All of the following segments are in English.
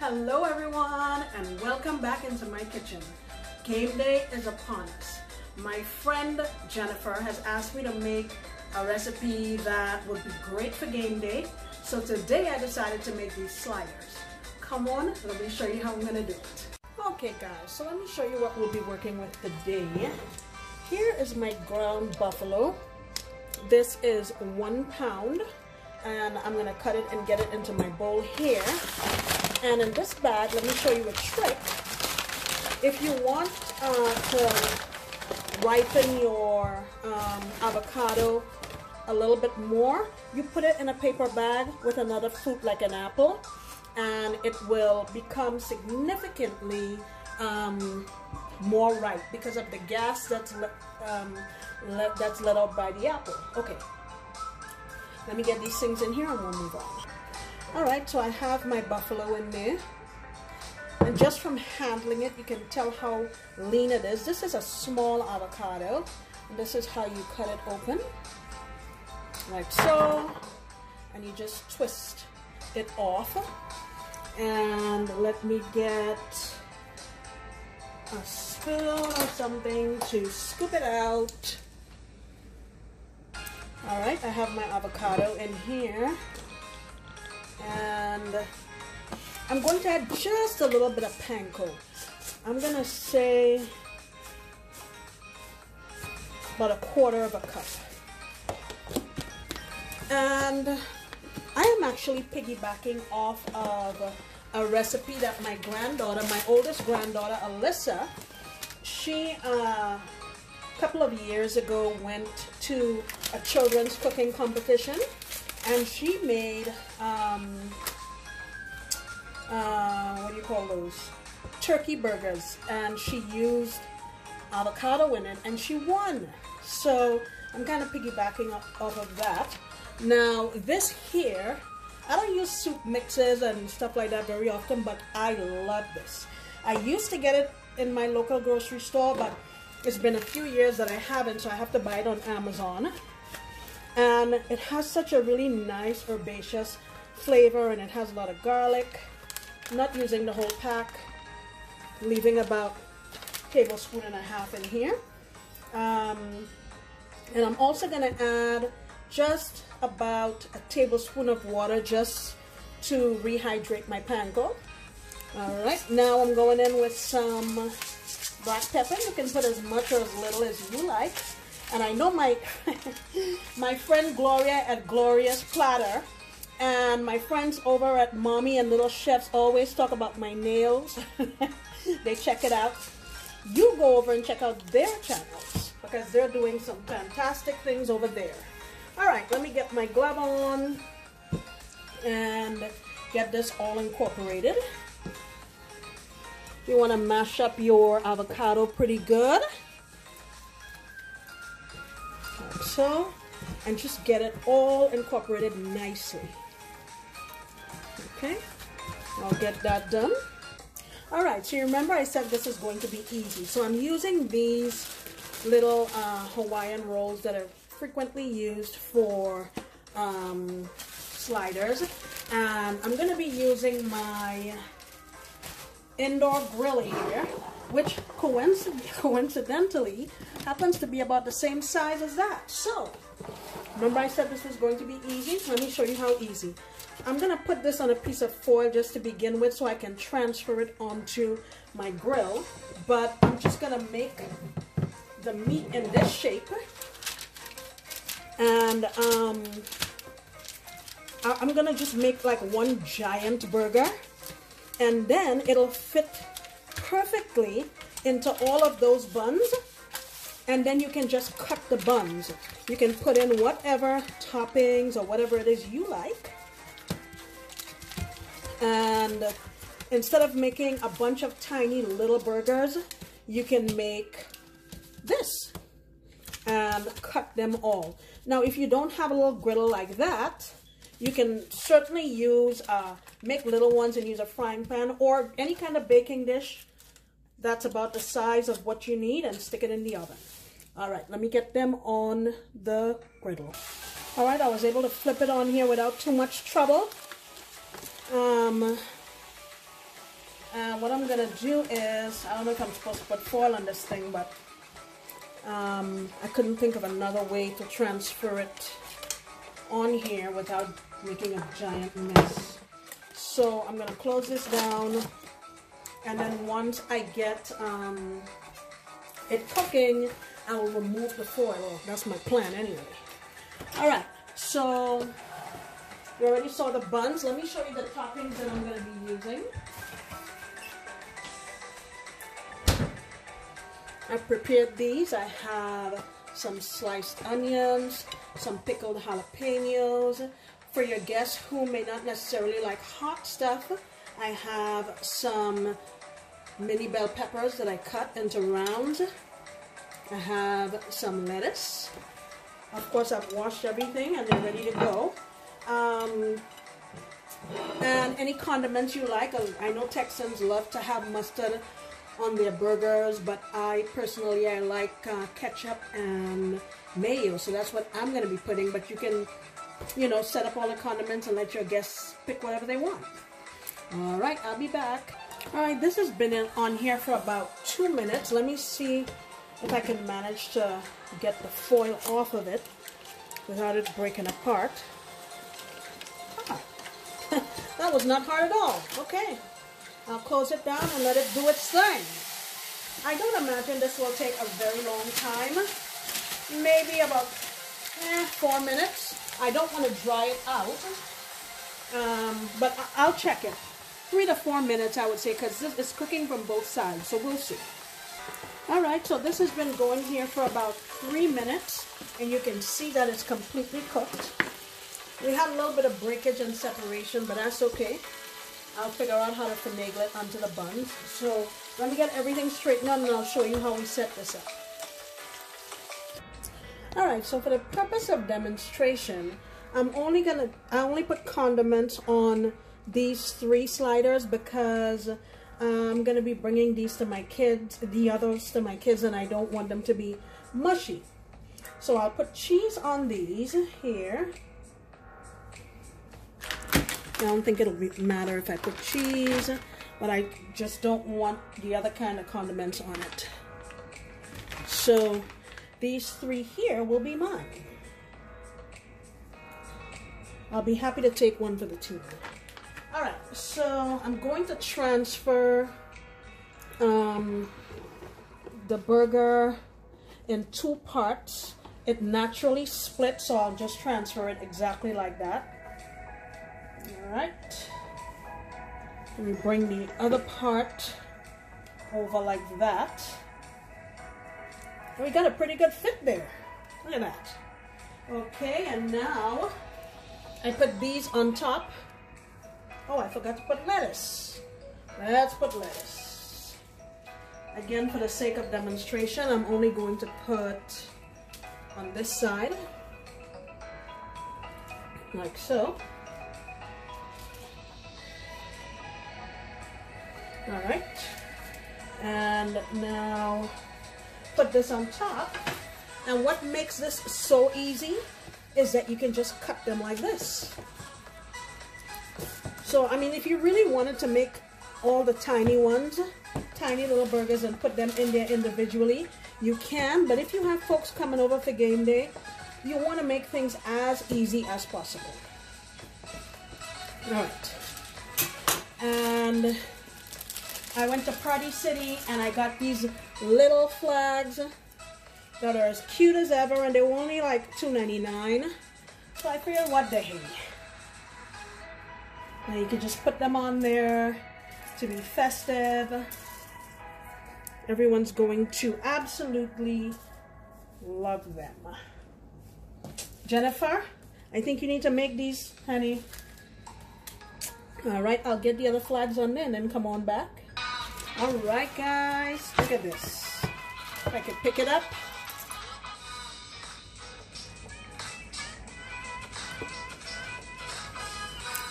Hello everyone and welcome back into my kitchen. Game day is upon us. My friend Jennifer has asked me to make a recipe that would be great for game day. So today I decided to make these sliders. Come on, let me show you how I'm gonna do it. Okay guys, so let me show you what we'll be working with today. Here is my ground buffalo. This is one pound and I'm gonna cut it and get it into my bowl here. And in this bag, let me show you a trick. If you want uh, to ripen your um, avocado a little bit more, you put it in a paper bag with another fruit like an apple and it will become significantly um, more ripe because of the gas that's, le um, le that's let out by the apple. Okay, let me get these things in here and we'll move on. All right, so I have my buffalo in there. And just from handling it, you can tell how lean it is. This is a small avocado. And this is how you cut it open. Like so. And you just twist it off. And let me get a spoon or something to scoop it out. All right, I have my avocado in here and I'm going to add just a little bit of panko. I'm going to say about a quarter of a cup. And I am actually piggybacking off of a recipe that my granddaughter, my oldest granddaughter, Alyssa, she uh, a couple of years ago went to a children's cooking competition and she made um, uh, what do you call those? Turkey burgers. And she used avocado in it and she won. So I'm kind of piggybacking off of that. Now this here I don't use soup mixes and stuff like that very often but I love this. I used to get it in my local grocery store but it's been a few years that I haven't so I have to buy it on Amazon and it has such a really nice herbaceous flavor and it has a lot of garlic. Not using the whole pack. Leaving about tablespoon and a half in here. Um, and I'm also going to add just about a tablespoon of water just to rehydrate my panko. All right now I'm going in with some black pepper. You can put as much or as little as you like and I know my my friend Gloria at Gloria's Platter and my friends over at Mommy and Little Chefs always talk about my nails. they check it out. You go over and check out their channels because they're doing some fantastic things over there. All right, let me get my glove on and get this all incorporated. You want to mash up your avocado pretty good and just get it all incorporated nicely. Okay? I'll get that done. All right so you remember I said this is going to be easy. So I'm using these little uh, Hawaiian rolls that are frequently used for um, sliders. And I'm going to be using my indoor grill here which coincidentally happens to be about the same size as that. So, remember I said this was going to be easy? Let me show you how easy. I'm going to put this on a piece of foil just to begin with so I can transfer it onto my grill. But I'm just going to make the meat in this shape. And um, I'm going to just make like one giant burger. And then it'll fit perfectly into all of those buns and then you can just cut the buns. You can put in whatever toppings or whatever it is you like. And instead of making a bunch of tiny little burgers, you can make this and cut them all. Now, if you don't have a little griddle like that, you can certainly use, uh, make little ones and use a frying pan or any kind of baking dish that's about the size of what you need and stick it in the oven. All right, let me get them on the griddle. All right, I was able to flip it on here without too much trouble. Um, what I'm gonna do is, I don't know if I'm supposed to put foil on this thing, but um, I couldn't think of another way to transfer it on here without making a giant mess. So I'm gonna close this down and then once I get um, it cooking, I will remove the foil. That's my plan anyway. All right, so you already saw the buns. Let me show you the toppings that I'm gonna be using. I prepared these. I have some sliced onions, some pickled jalapenos. For your guests who may not necessarily like hot stuff, I have some mini bell peppers that I cut into rounds. I have some lettuce. Of course, I've washed everything and they're ready to go. Um, and any condiments you like. I know Texans love to have mustard on their burgers, but I personally, I like uh, ketchup and mayo, so that's what I'm going to be putting, but you can, you know, set up all the condiments and let your guests pick whatever they want. All right, I'll be back. All right, this has been on here for about two minutes. Let me see if I can manage to get the foil off of it without it breaking apart. Ah, that was not hard at all. Okay. I'll close it down and let it do its thing. I don't imagine this will take a very long time. Maybe about eh, four minutes. I don't want to dry it out. Um, but I'll check it. Three to four minutes, I would say, because this is cooking from both sides. So we'll see. All right, so this has been going here for about three minutes. And you can see that it's completely cooked. We had a little bit of breakage and separation, but that's okay. I'll figure out how to finagle it onto the buns. So let me get everything straightened and I'll show you how we set this up. Alright, so for the purpose of demonstration, I'm only gonna, I only put condiments on these three sliders because uh, I'm gonna be bringing these to my kids, the others to my kids, and I don't want them to be mushy. So I'll put cheese on these here. I don't think it'll matter if I put cheese, but I just don't want the other kind of condiments on it. So these three here will be mine. I'll be happy to take one for the team. All right, so I'm going to transfer um, the burger in two parts. It naturally splits, so I'll just transfer it exactly like that. All right. We bring the other part over like that. And we got a pretty good fit there. Look at that. Okay, and now I put these on top. Oh, I forgot to put lettuce. Let's put lettuce. Again, for the sake of demonstration, I'm only going to put on this side, like so. all right and now put this on top. And what makes this so easy is that you can just cut them like this. So I mean if you really wanted to make all the tiny ones tiny little burgers and put them in there individually you can. But if you have folks coming over for game day you want to make things as easy as possible. All right. And I went to Party City and I got these little flags that are as cute as ever and they were only like $2.99. So I figured what the heck. Now you can just put them on there to be festive. Everyone's going to absolutely love them. Jennifer, I think you need to make these, honey. All right, I'll get the other flags on there and then come on back. All right, guys, look at this. If I can pick it up.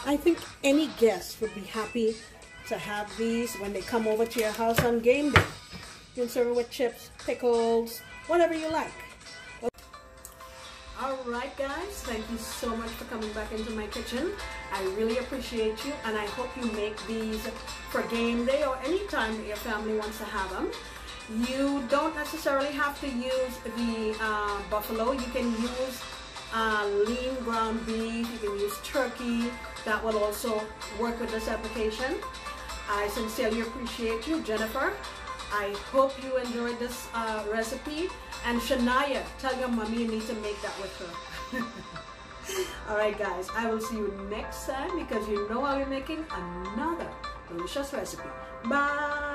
I think any guest would be happy to have these when they come over to your house on game day. You can serve it with chips, pickles, whatever you like. All All right, guys, thank you so much for coming back into my kitchen. I really appreciate you, and I hope you make these for game day or any time that your family wants to have them. You don't necessarily have to use the uh, buffalo. You can use uh, lean ground beef. You can use turkey. That will also work with this application. I sincerely appreciate you, Jennifer. I hope you enjoyed this uh, recipe. And Shania, tell your mommy you need to make that with her. All right, guys, I will see you next time because you know I'll be making another delicious recipe. Bye.